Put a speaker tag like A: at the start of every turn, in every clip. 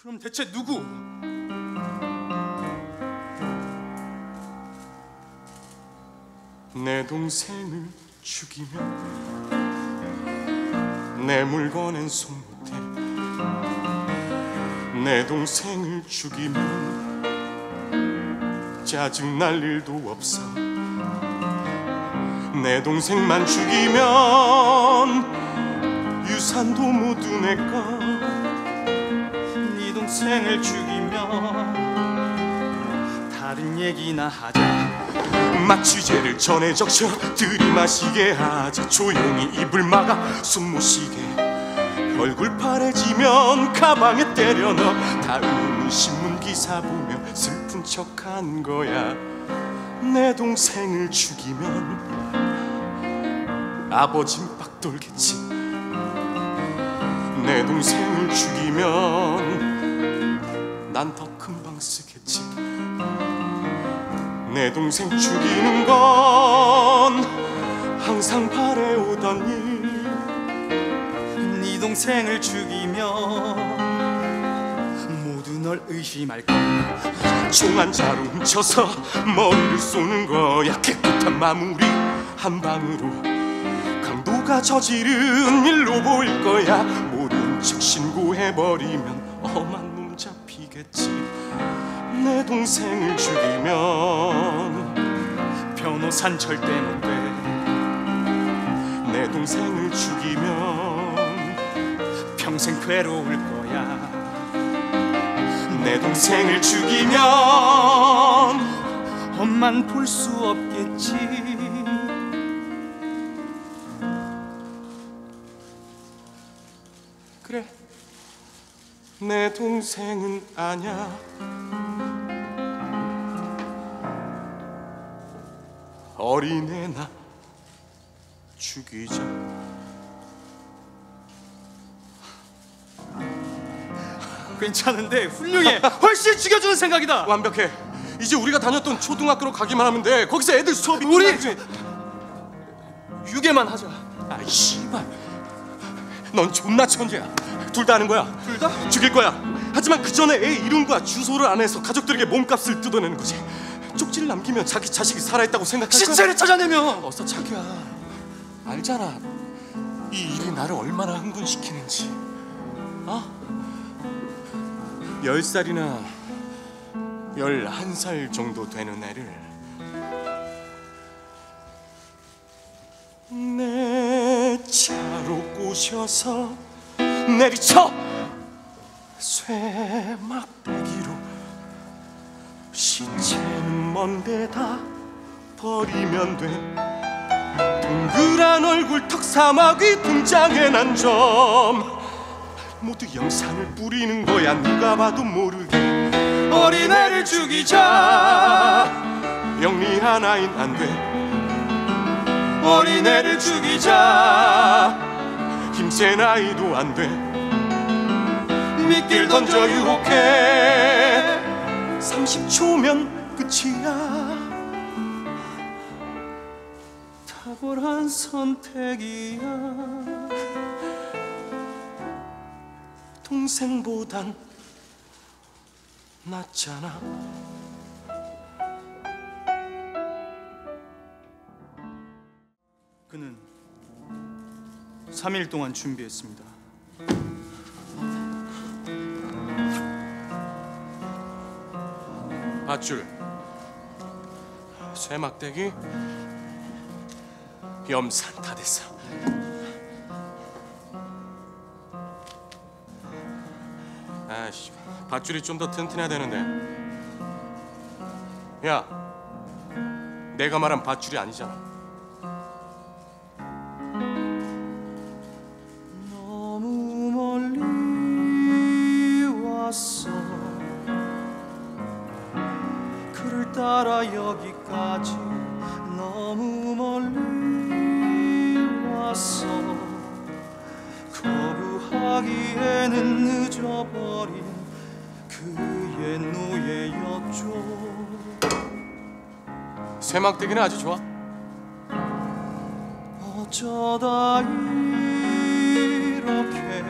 A: 그럼 대체 누구?
B: 내 동생을 죽이면 내 물건엔 손 못해. 내 동생을 죽이면 짜증 날 일도 없어. 내 동생만 죽이면 유산도 모두 내꺼
A: 네 동생을 죽이면 다른 얘기나 하자.
B: 마치 죄를 전에 적셔 들이마시게 하자. 조용히 입을 막아 숨 못 쉬게. 얼굴 파래지면 가방에 때려 넣어. 다음은 신문 기사 보며 슬픈 척한 거야. 내 동생을 죽이면 아버진 빡돌겠지. 내 동생을 죽이면 난 더 금방 쓰겠지. 내 동생 죽이는 건 항상 바래오던 일
A: 네 동생을 죽이면 모두 널 의심할 거야.
B: 총한 자루 훔쳐서 머리를 쏘는 거야. 깨끗한 마무리 한 방으로. 강도가 저지른 일로 보일 거야. 모른 척 신고해버리면 엄한 놈 잡히겠지 내 동생을 죽이면
A: 변호산 절대 못 돼.
B: 내 동생을 죽이면
A: 평생 괴로울 거야.
B: 내 동생을 죽이면
A: 엄만 볼 수 없겠지.
B: 내 동생은 아냐 어린애나 죽이자
A: 괜찮은데 훌륭해. 훨씬 죽여주는 생각이다.
B: 완벽해 이제 우리가 다녔던 초등학교로 가기만 하면 돼 거기서 애들 수업이
A: 우리
B: 끝나지.
A: 유괴만 하자.
B: 아이 씨발 넌 존나 천재야. 둘 다 하는 거야.
A: 둘 다?
B: 죽일 거야. 하지만 그 전에 애 이름과 주소를 안 해서 가족들에게 몸값을 뜯어내는 거지. 쪽지를 남기면 자기 자식이 살아있다고 생각할 거야?
A: 시체를 찾아내면.
B: 어서 자기야. 알잖아. 이 일이 나를 얼마나 흥분시키는지. 어? 열 살이나 열한 살 정도 되는 애를 꼬셔서 내리쳐 쇠막대기로 시체는 먼 데다 버리면 돼. 동그란 얼굴 턱 사마귀 등장해 난점. 모두 영상을 뿌리는 거야. 누가 봐도 모르게 어린애를 죽이자. 영리한 아인 안돼. 어린애를 죽이자 힘센 아이도 안 돼. 미끼를 던져 유혹해. 30초면 끝이야.
A: 탁월한 선택이야.
B: 동생보단 낫잖아
A: 3일 동안 준비했습니다.
B: 밧줄 쇠막대기 염산 다 됐어. 아씨 밧줄이 좀 더 튼튼해야 되는데. 야 내가 말한 밧줄이 아니잖아
A: 따라 여기까지 너무 멀리 왔어. 거부하기에는 늦어버린 그의 노예였죠.
B: 쇠막대기는 아주 좋아.
A: 어쩌다 이렇게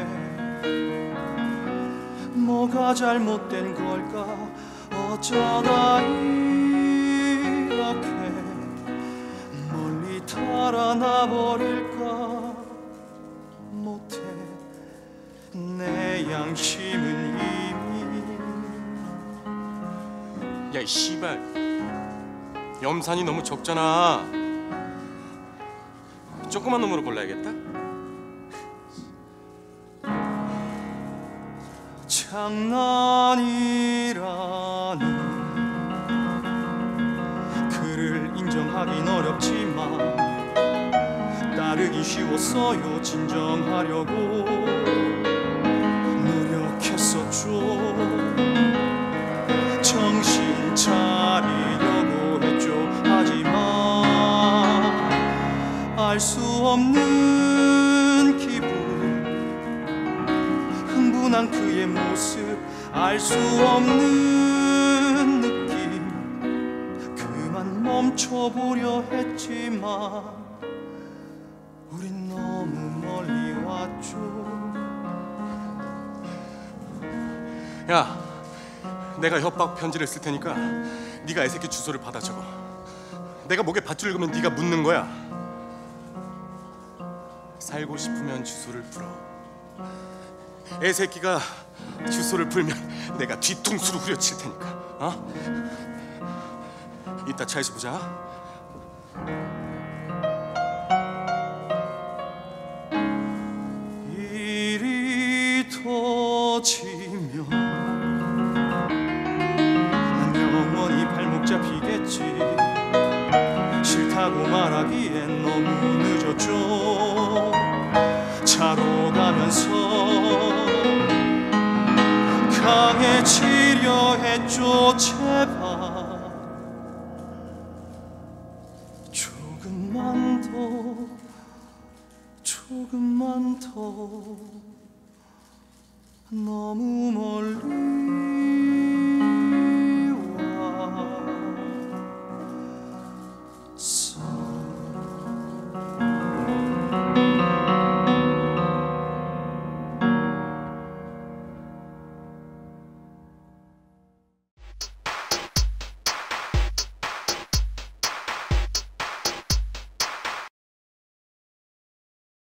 A: 뭐가 잘못된 걸까 어쩌다 이렇게 멀리 달아나 버릴까 못해. 내 양심은 이미
B: 야이 씨발. 염산이 너무 적잖아. 조그만 놈으로 골라야겠다
A: 장난이라니 그를 인정하긴 어렵지만 따르기 쉬웠어요 진정하려고 분한 그의 모습 알 수 없는 느낌. 그만 멈춰보려 했지만 우린 너무 멀리 왔죠.
B: 야 내가 협박 편지를 쓸 테니까 네가 애새끼 주소를 받아 적어. 내가 목에 밧줄 긁으면 네가 묻는 거야. 살고 싶으면 주소를 풀어 애새끼가 주소를 풀면 내가 뒤통수로 후려칠 테니까 어? 이따 차에서 보자
A: 차로 가면서 강해지려 했죠 제발. 조금만 더 조금만 더. 너무 멀리